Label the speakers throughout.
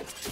Speaker 1: you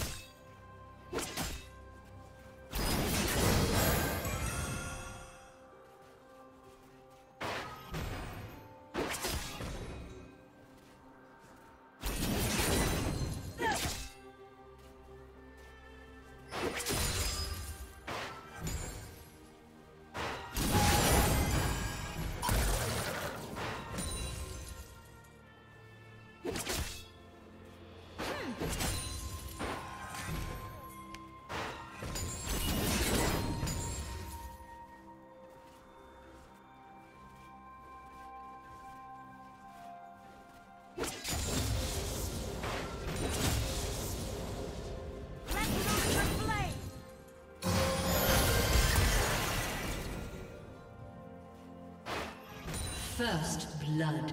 Speaker 1: First blood.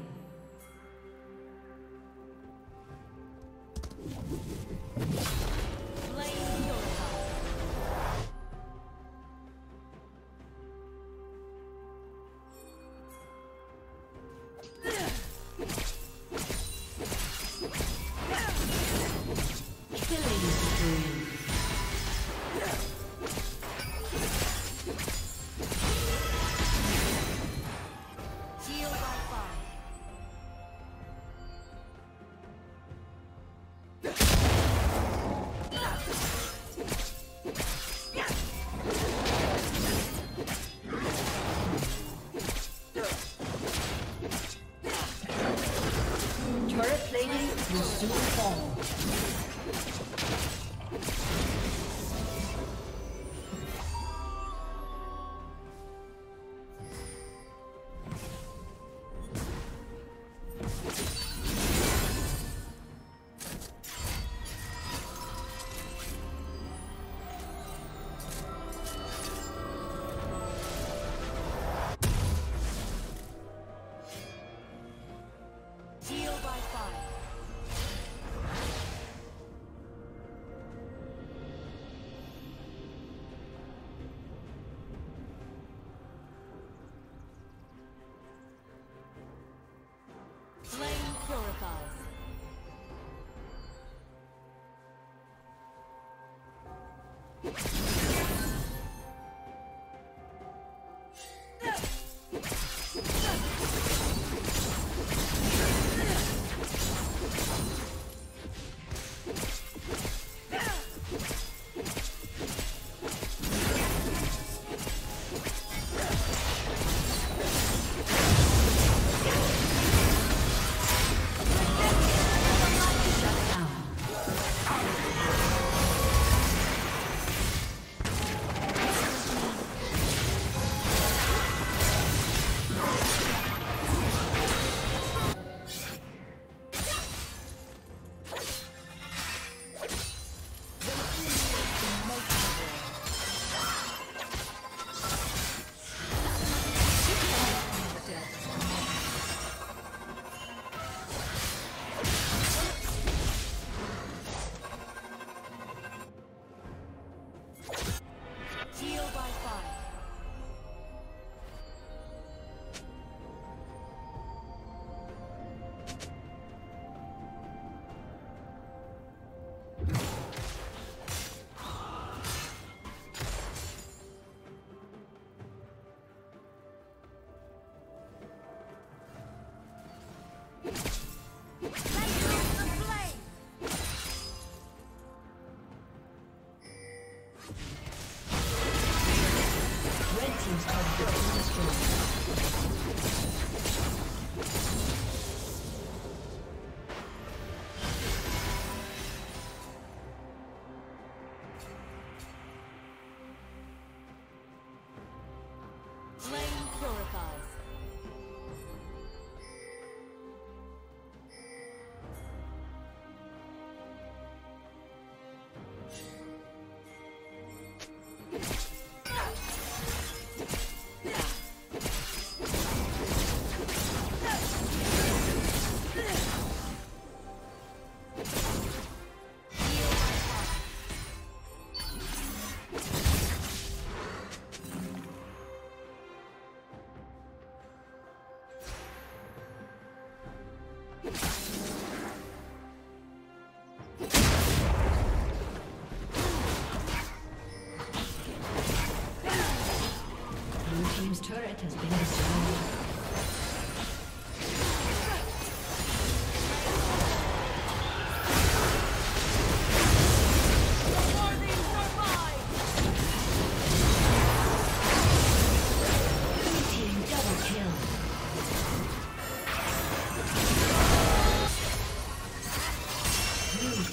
Speaker 1: Has been destroyed.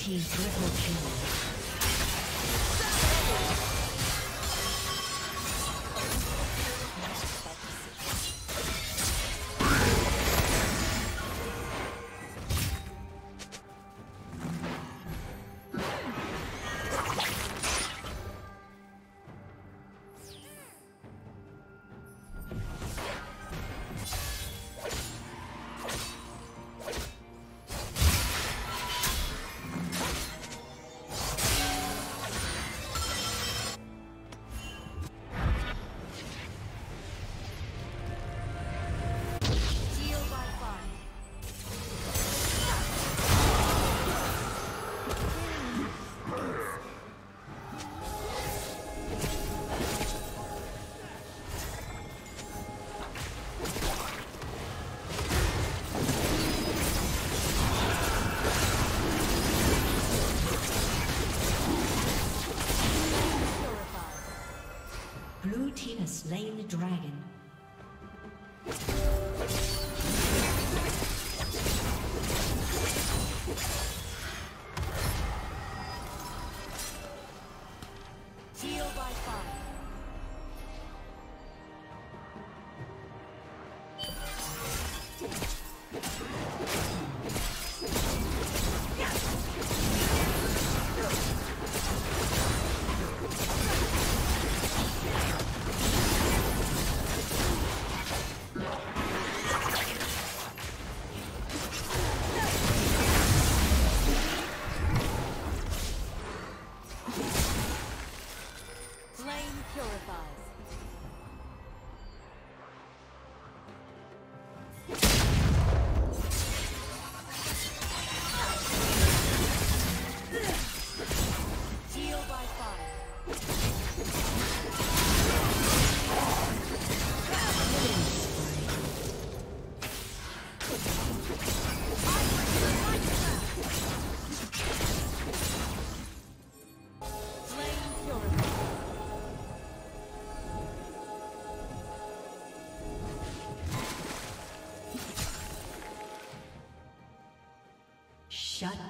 Speaker 1: Triple kill.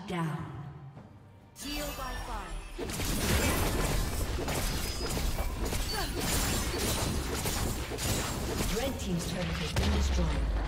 Speaker 1: down.
Speaker 2: Heal by fire.
Speaker 1: Red Team's turret has been destroyed.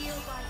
Speaker 2: Deal by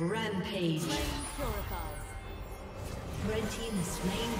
Speaker 1: Rampage. Red team is slain